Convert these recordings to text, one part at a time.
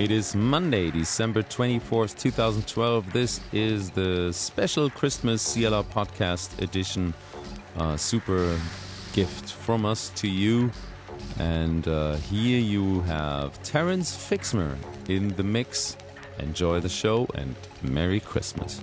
is Monday, December 24th, 2012. This is the special Christmas CLR podcast edition. Uh, super gift from us to you. And uh, here you have Terence Fixmer in the mix. Enjoy the show and Merry Christmas.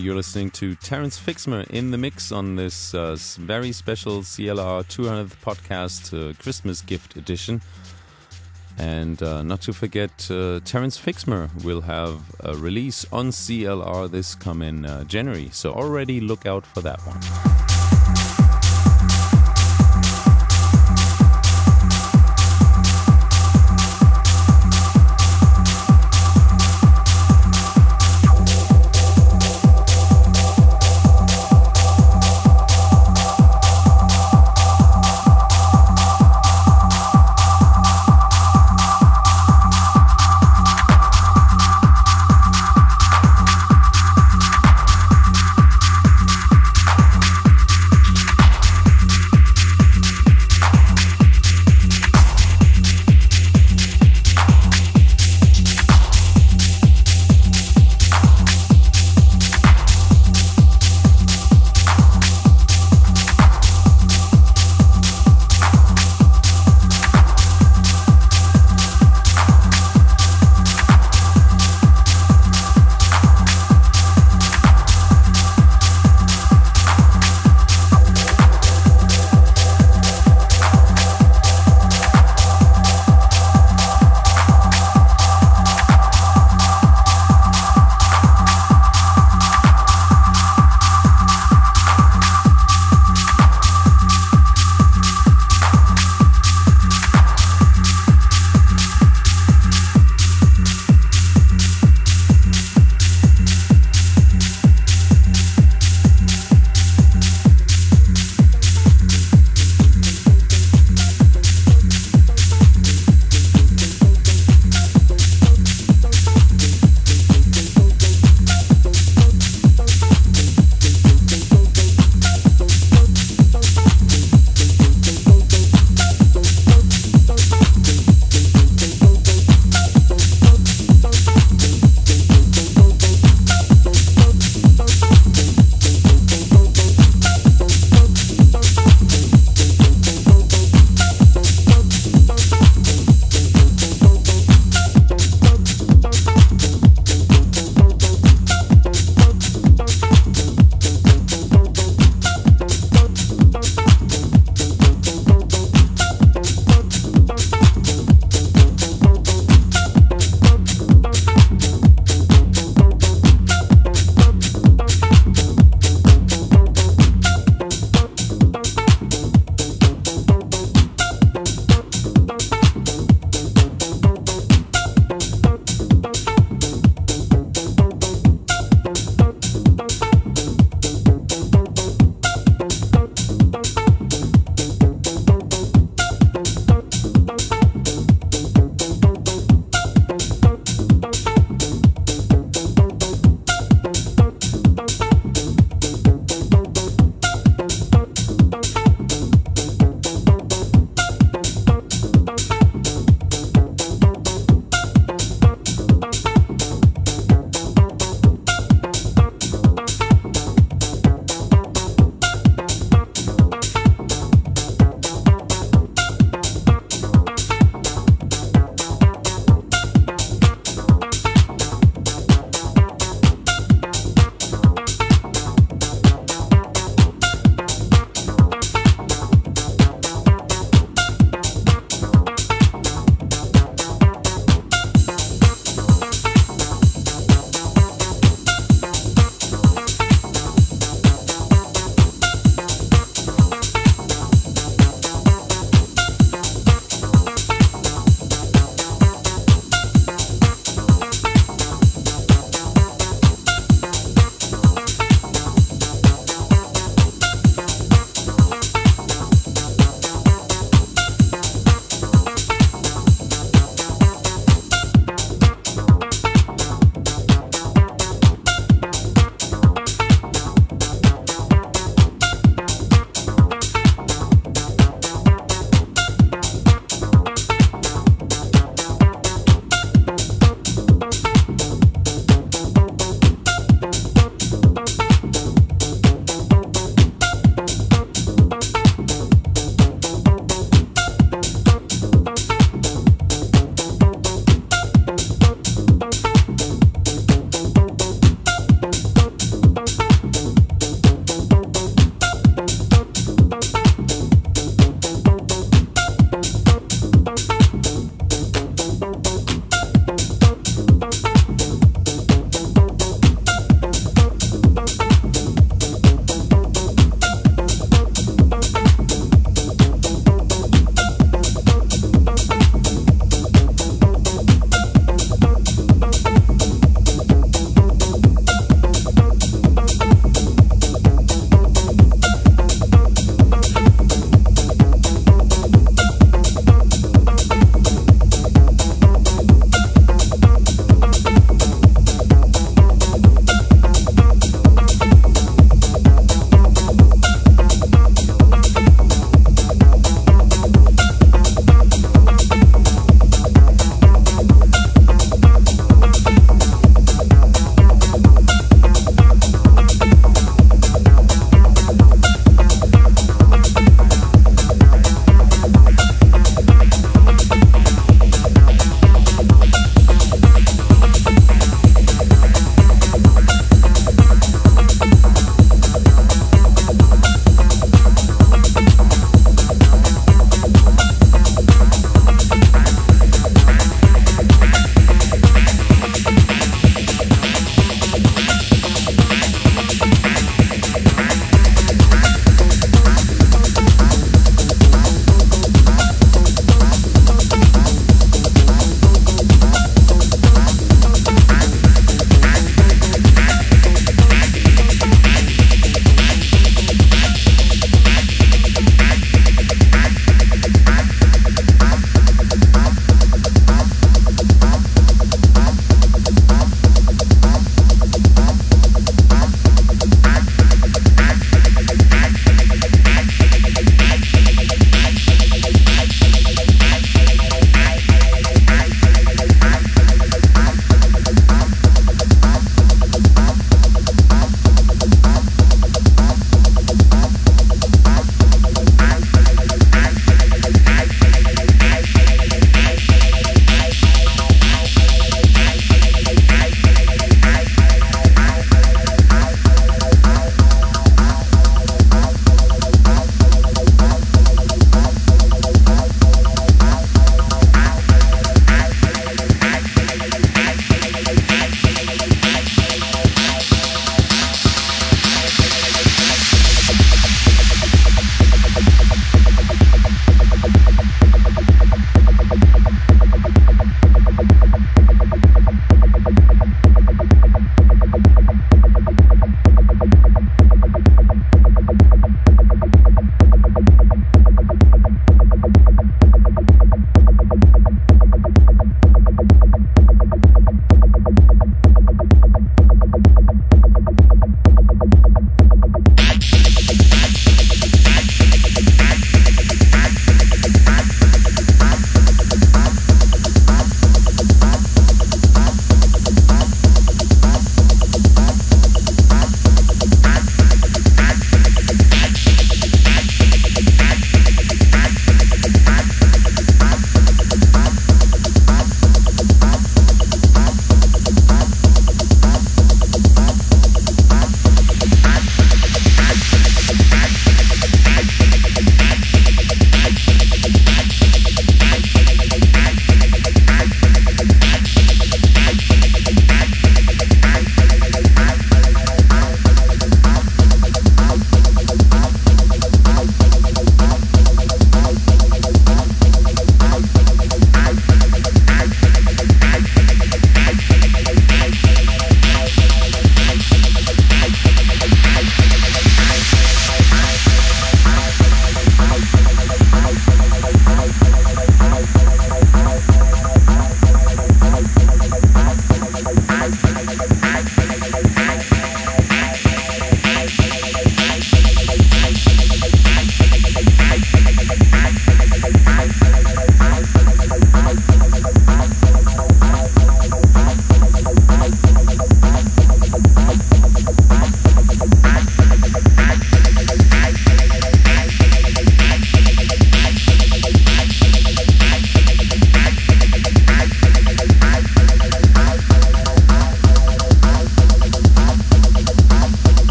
You're listening to Terence Fixmer in the mix on this uh, very special CLR 200th podcast uh, Christmas gift edition. And uh, not to forget, uh, Terence Fixmer will have a release on CLR this coming uh, January. So already look out for that one.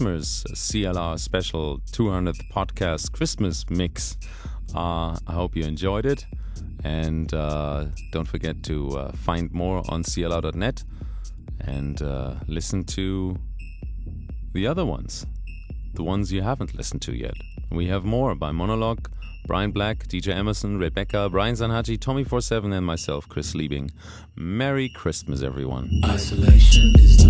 Fixmer's CLR special 200th podcast Christmas mix. Uh, I hope you enjoyed it. And uh, don't forget to uh, find more on CLR.net and uh, listen to the other ones, the ones you haven't listened to yet. We have more by Monoloc, Brian Black, DJ Emerson, Rebekah, Brian Sanhaji, Tommy47, and myself, Chris Liebing. Merry Christmas, everyone. Isolation is